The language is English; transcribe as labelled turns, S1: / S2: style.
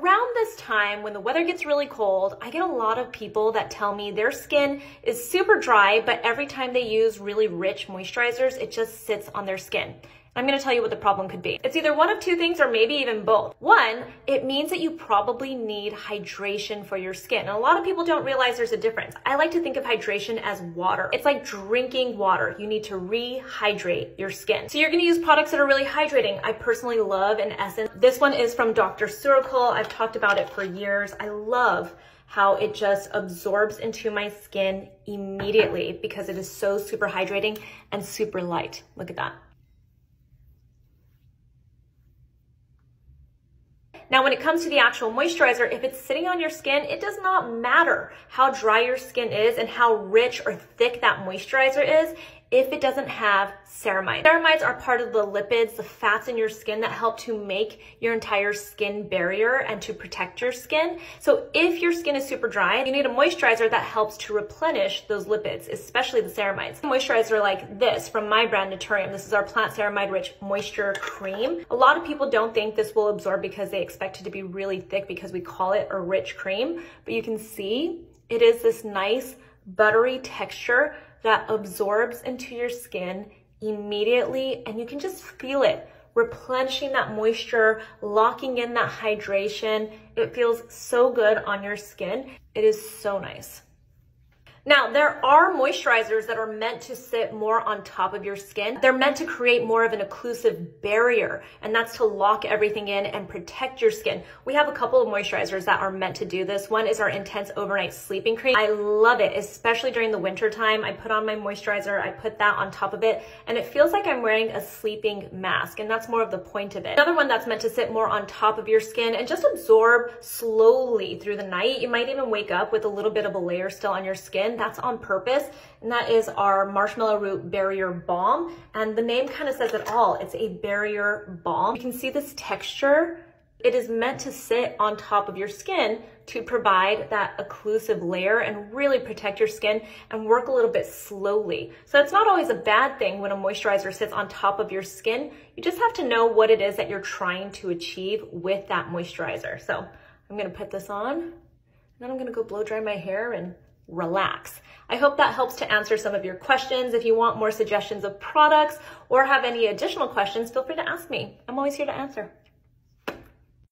S1: Around this time, when the weather gets really cold, I get a lot of people that tell me their skin is super dry, but every time they use really rich moisturizers, it just sits on their skin. I'm gonna tell you what the problem could be. It's either one of two things or maybe even both. One, it means that you probably need hydration for your skin. And a lot of people don't realize there's a difference. I like to think of hydration as water. It's like drinking water. You need to rehydrate your skin. So you're gonna use products that are really hydrating. I personally love an Essence. This one is from Dr. Ceuracle. I've talked about it for years. I love how it just absorbs into my skin immediately because it is so super hydrating and super light. Look at that. Now, when it comes to the actual moisturizer, if it's sitting on your skin, it does not matter how dry your skin is and how rich or thick that moisturizer is if it doesn't have ceramides. Ceramides are part of the lipids, the fats in your skin that help to make your entire skin barrier and to protect your skin. So if your skin is super dry, you need a moisturizer that helps to replenish those lipids, especially the ceramides. Moisturizer like this from my brand Naturium. This is our plant ceramide rich moisture cream. A lot of people don't think this will absorb because they expect it to be really thick because we call it a rich cream, but you can see it is this nice buttery texture that absorbs into your skin immediately and you can just feel it replenishing that moisture, locking in that hydration. It feels so good on your skin. It is so nice. Now, there are moisturizers that are meant to sit more on top of your skin. They're meant to create more of an occlusive barrier, and that's to lock everything in and protect your skin. We have a couple of moisturizers that are meant to do this. One is our Intense Overnight Sleeping Cream. I love it, especially during the winter time. I put on my moisturizer, I put that on top of it, and it feels like I'm wearing a sleeping mask, and that's more of the point of it. Another one that's meant to sit more on top of your skin and just absorb slowly through the night. You might even wake up with a little bit of a layer still on your skin that's on purpose, and that is our Marshmallow Root Barrier Balm. And the name kind of says it all. It's a barrier balm. You can see this texture. It is meant to sit on top of your skin to provide that occlusive layer and really protect your skin and work a little bit slowly. So it's not always a bad thing when a moisturizer sits on top of your skin. You just have to know what it is that you're trying to achieve with that moisturizer. So I'm gonna put this on, and then I'm gonna go blow dry my hair and relax. I hope that helps to answer some of your questions. If you want more suggestions of products or have any additional questions, feel free to ask me. I'm always here to answer.